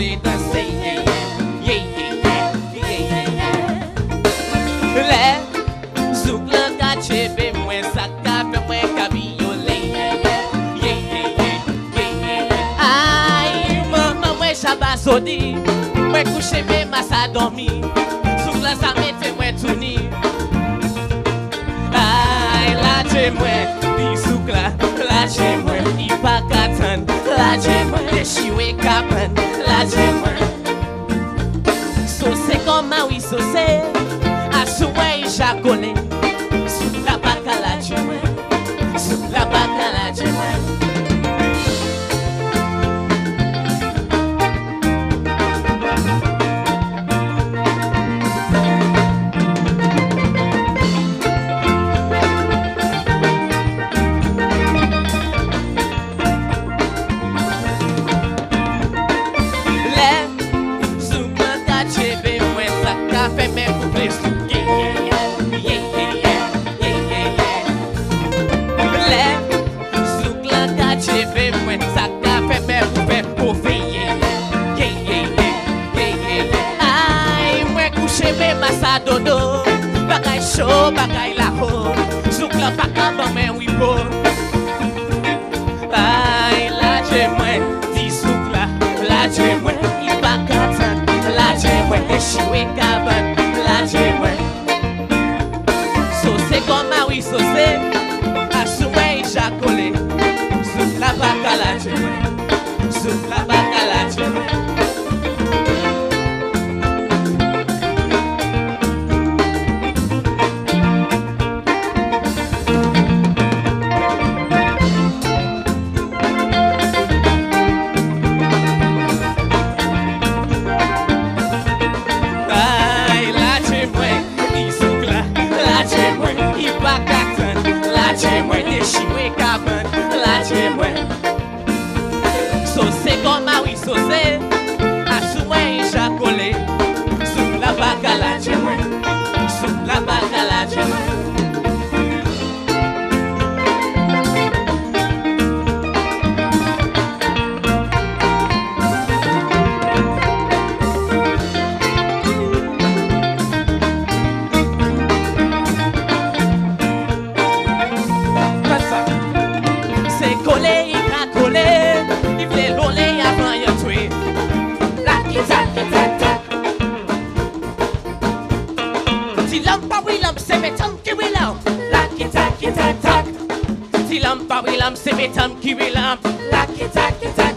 men pou vle danse Ye ye, ye ye, ye ye ye Le, zouk lan ka chebe mwen Sa ka fe mwen kabiyole Ye ye, ye ye, ye ye ye Ay, maman mwen chabazodi Mwen kouche me? Masa dormi Zouk lan sa mette mwen touni Ay, lache mwen, di zouk la, lache mwen, caracoles show, bagay la ho Zouk lan pa ka ban men wipo Ay, lache mwen, di zouk la, lache mwen, i pa katan, lache mwen, dechiwe kaban, lache mwen. Sose koma wi sose, asou mwen i jakole, zouk la baka lache mwen, lache mwen, kill him, see me Tom kill him. Lucky, tacky, tacky.